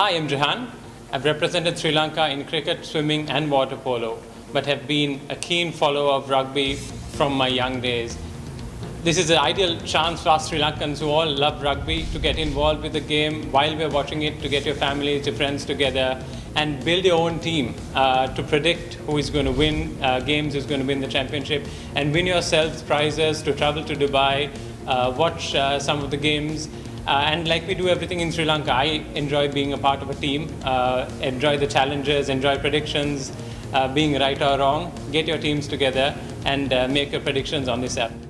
Hi, I'm Jahan. I've represented Sri Lanka in cricket, swimming, and water polo, but have been a keen follower of rugby from my young days. This is an ideal chance for us Sri Lankans who all love rugby to get involved with the game while we're watching it, to get your families, your friends together, and build your own team uh, to predict who is going to win uh, games, who's going to win the championship, and win yourselves prizes to travel to Dubai, uh, watch uh, some of the games. Uh, and like we do everything in Sri Lanka, I enjoy being a part of a team, uh, enjoy the challenges, enjoy predictions, being right or wrong. Get your teams together and make your predictions on this app.